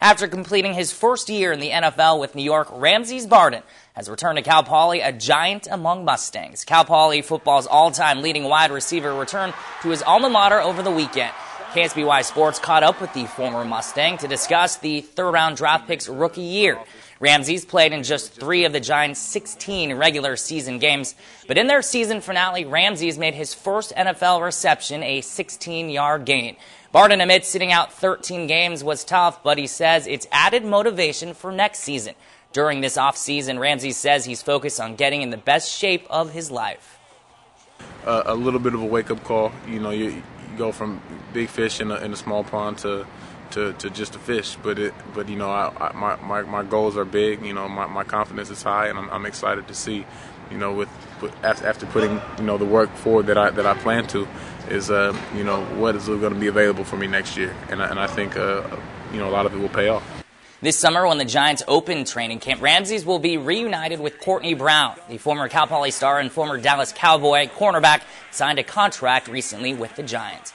After completing his first year in the NFL with New York, Ramses Barden has returned to Cal Poly, a giant among Mustangs. Cal Poly football's all-time leading wide receiver returned to his alma mater over the weekend. KSBY Sports caught up with the former Mustang to discuss the third-round draft pick's rookie year. Ramses played in just three of the Giants' 16 regular season games, but in their season finale, Ramses made his first NFL reception, a 16-yard gain. Barden admits sitting out 13 games was tough, but he says it's added motivation for next season. During this offseason, Ramses says he's focused on getting in the best shape of his life. Uh, a little bit of a wake-up call. You know, you go from big fish in a, in a small pond to to, to just a fish. But it, but you know, I, I, my, my my goals are big. You know, my, my confidence is high, and I'm, I'm excited to see, you know, with, after putting you know the work forward that I that I plan to, is uh, you know what is going to be available for me next year, and I, and I think uh, you know a lot of it will pay off. This summer, when the Giants open training camp, Ramses will be reunited with Courtney Brown. The former Cal Poly star and former Dallas Cowboy cornerback signed a contract recently with the Giants.